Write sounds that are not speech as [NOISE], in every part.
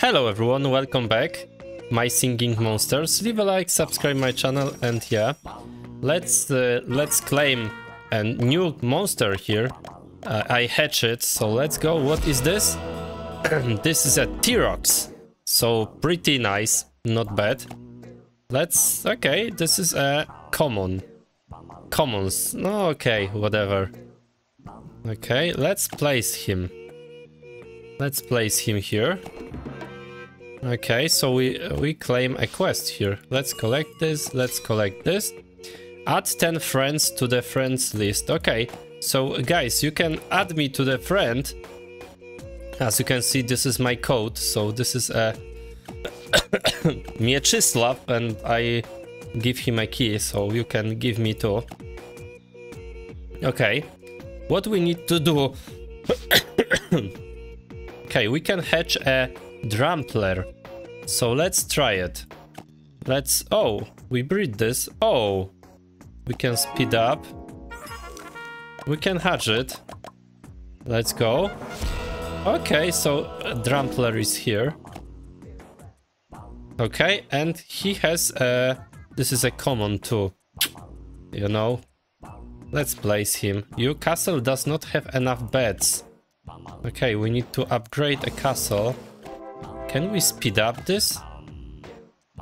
Hello everyone, welcome back. My singing monsters. Leave a like, subscribe my channel, and yeah, let's uh, let's claim a new monster here. Uh, I hatch it, so let's go. What is this? [CLEARS THROAT] this is a T-Rex, so pretty nice, not bad. Let's okay. This is a common, commons. No, okay, whatever. Okay, let's place him. Let's place him here. Okay, so we we claim a quest here. Let's collect this, let's collect this. Add 10 friends to the friends list. Okay, so guys, you can add me to the friend. As you can see, this is my code. So this is uh, [COUGHS] a Mieczyslav and I give him a key, so you can give me too. Okay, what we need to do... [COUGHS] okay, we can hatch a Drumpler. So let's try it. Let's... Oh, we breed this. Oh, we can speed up. We can hatch it. Let's go. Okay, so uh, Drumpler is here. Okay, and he has a... This is a common too. You know? Let's place him. Your castle does not have enough beds. Okay, we need to upgrade a castle. Can we speed up this?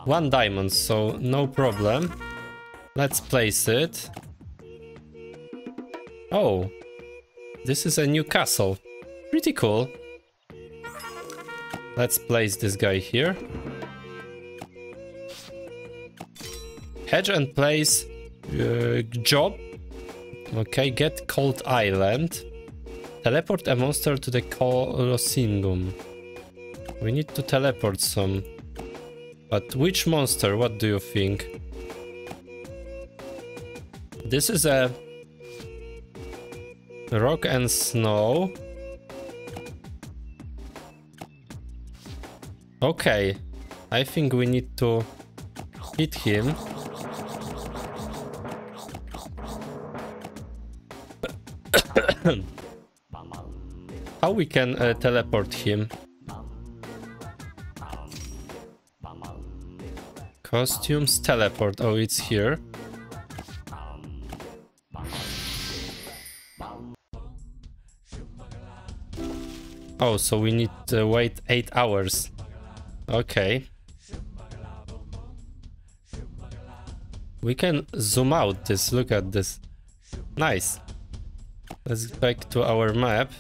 One diamond, so no problem. Let's place it. Oh, this is a new castle. Pretty cool. Let's place this guy here. Hedge and place uh, job. Okay, get Cold Island. Teleport a monster to the Colosseum. We need to teleport some. But which monster? What do you think? This is a rock and snow. Okay, I think we need to hit him. [COUGHS] How we can uh, teleport him? Costumes teleport. Oh, it's here. Oh, so we need to wait 8 hours. Okay. We can zoom out this, look at this. Nice. Let's back to our map.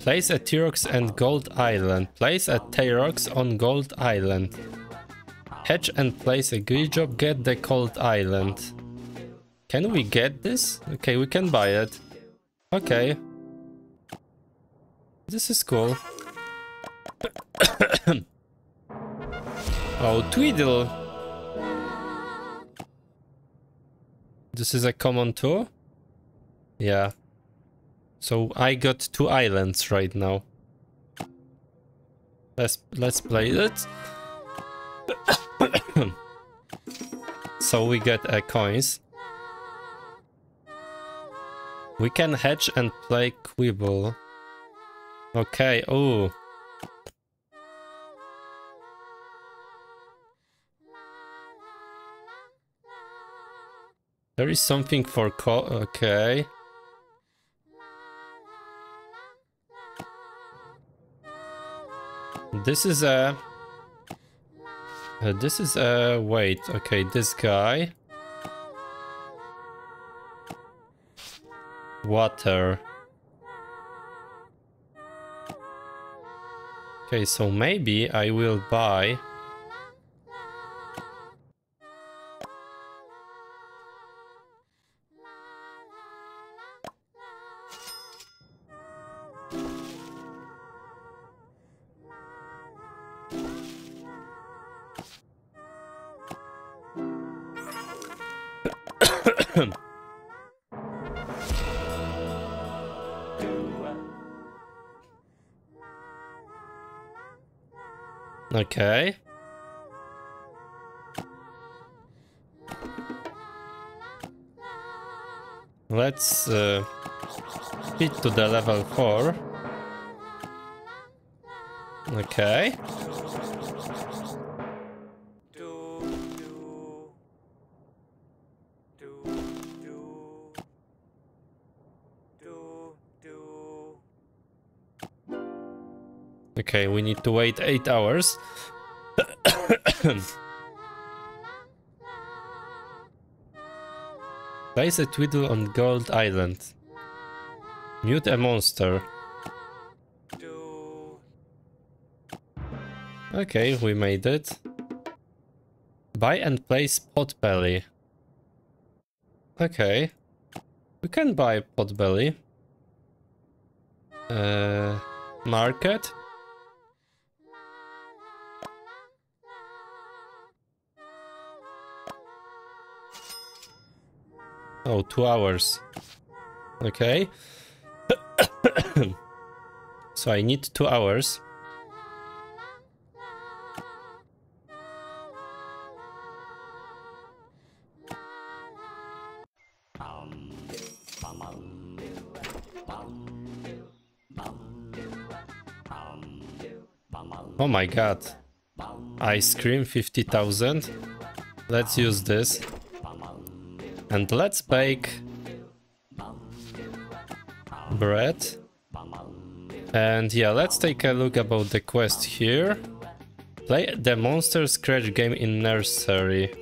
Place a T-Rex and Gold Island. Place a T-Rex on Gold Island. Hatch and place a good job. Get the Gold Island. Can we get this? Okay, we can buy it. Okay. This is cool. [COUGHS] oh, Tweedle. This is a common too? Yeah. So I got two islands right now. Let's let's play it. [COUGHS] so we get uh, coins. We can hatch and play Quibble. Okay, oh. There is something for co- okay. This is a... Uh, this is a... Wait, okay, this guy. Water. Okay, so maybe I will buy... [CLEARS THROAT] okay. Let's uh, to the level 4. Okay. Okay, we need to wait 8 hours. [COUGHS] Place a Tweedle on Gold Island. Mute a monster. Okay, we made it. Buy and place Potbelly. Okay. We can buy Potbelly. Uh, market? Oh, two hours. Okay. [COUGHS] so I need two hours. Oh my god. Ice cream 50,000. Let's use this. And let's bake bread. And yeah, let's take a look about the quest here. Play the monster scratch game in nursery.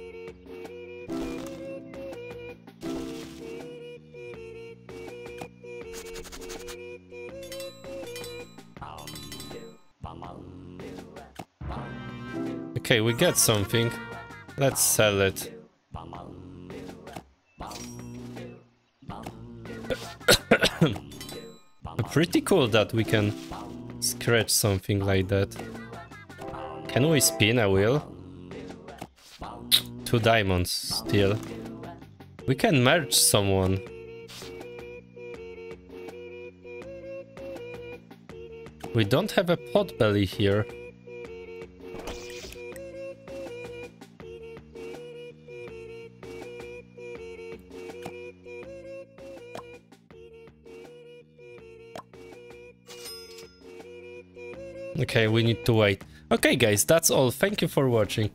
Okay, we get something. Let's sell it. [COUGHS] Pretty cool that we can scratch something like that. Can we spin a wheel? Two diamonds still. We can merge someone. We don't have a Potbelly here. Okay, we need to wait. Okay guys, that's all. Thank you for watching.